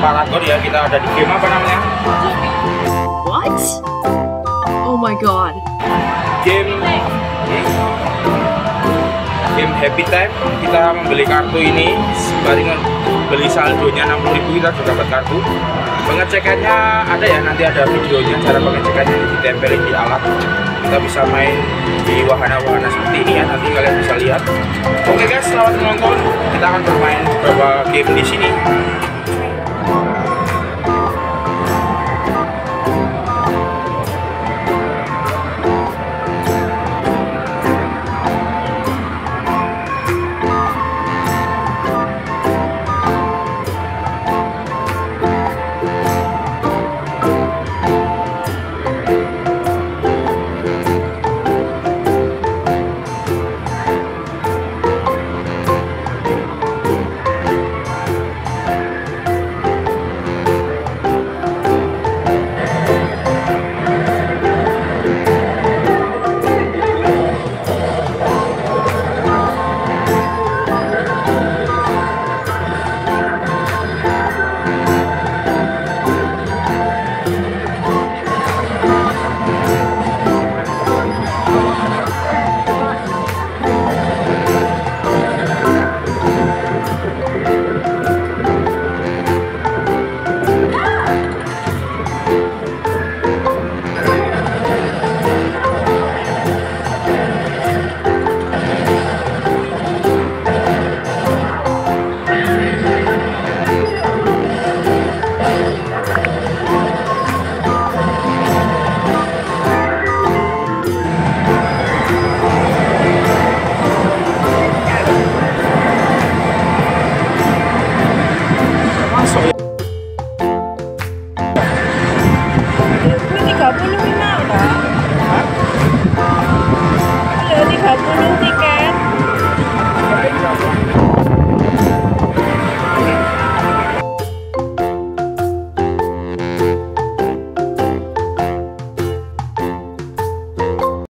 Paragon ya kita ada di game apa namanya? What? Oh my god. game game Happy Time. Kita membeli kartu ini sembari beli saldonya 60.000 kita sudah dapat kartu. Pengecekannya ada ya nanti ada videonya cara pengecekannya ditempelin di alat. Kita bisa main di wahana-wahana seperti ini ya nanti kalian bisa lihat oke guys selamat menonton. Kita akan bermain beberapa game di sini Kabulu memang tak? Kalau di Kabulu tiga